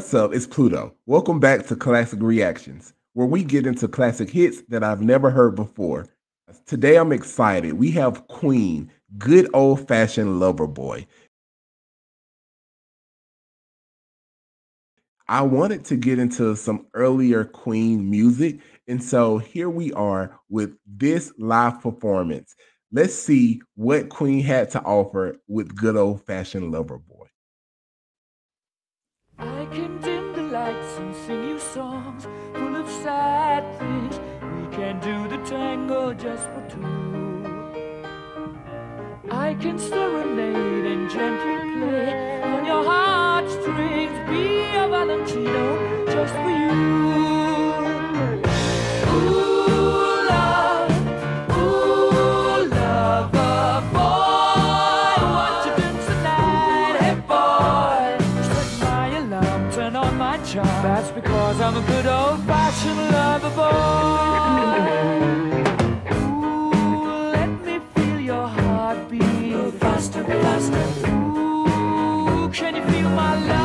What's up? It's Pluto. Welcome back to Classic Reactions, where we get into classic hits that I've never heard before. Today I'm excited. We have Queen, good old fashioned lover boy. I wanted to get into some earlier Queen music, and so here we are with this live performance. Let's see what Queen had to offer with good old fashioned lover boy. I can dim the lights and sing you songs full of sad things. We can do the tango just for two. I can serenade Because I'm a good old-fashioned lover boy. Ooh, let me feel your heartbeat. Faster, faster. Ooh, can you feel my love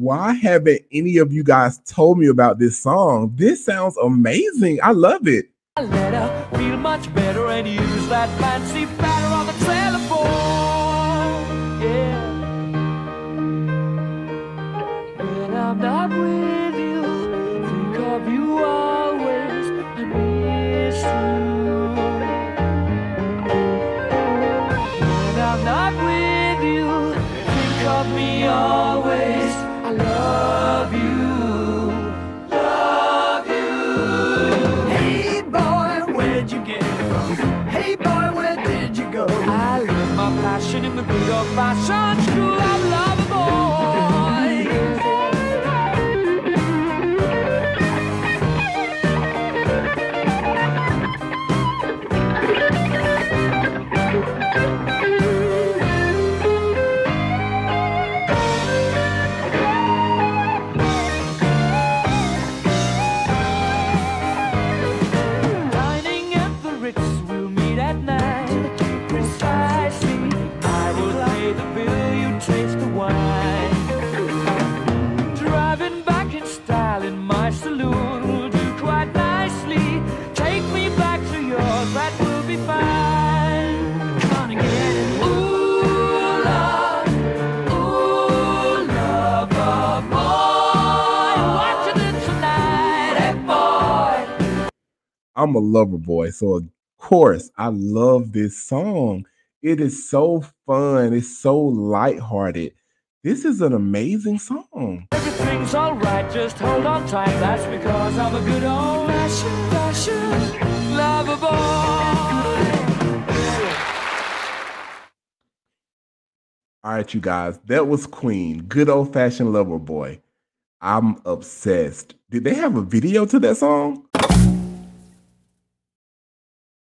Why haven't any of you guys told me about this song? This sounds amazing. I love it. letter feel much better and use that fancy on the telephone. Yeah. When I'm not with I'm a lover boy, so of course I love this song. It is so fun. It's so lighthearted. This is an amazing song. Everything's alright, just hold on tight. That's because I'm a good old fashioned, fashioned lover boy. All right, you guys, that was Queen, good old fashioned lover boy. I'm obsessed. Did they have a video to that song?